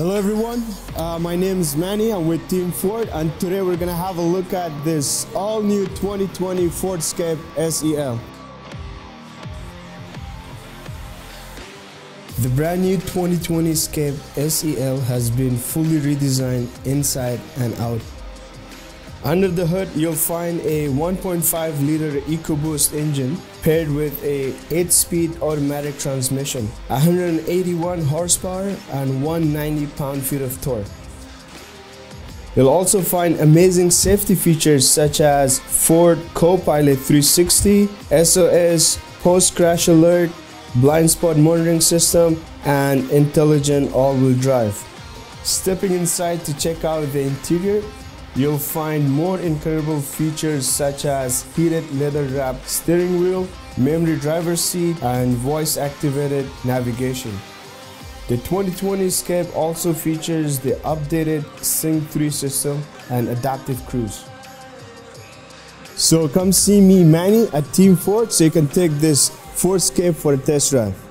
Hello everyone, uh, my name is Manny, I'm with Team Ford and today we're gonna have a look at this all new 2020 Ford Escape SEL. The brand new 2020 Escape SEL has been fully redesigned inside and out. Under the hood, you'll find a 1.5 liter EcoBoost engine paired with a 8-speed automatic transmission, 181 horsepower and 190 pound-feet of torque. You'll also find amazing safety features such as Ford Co-Pilot 360, SOS, post-crash alert, blind spot monitoring system, and intelligent all-wheel drive. Stepping inside to check out the interior, You'll find more incredible features such as heated leather wrapped steering wheel, memory driver seat, and voice activated navigation. The 2020 Escape also features the updated Sync 3 system and adaptive cruise. So come see me Manny at Team Ford so you can take this Ford Escape for a test drive.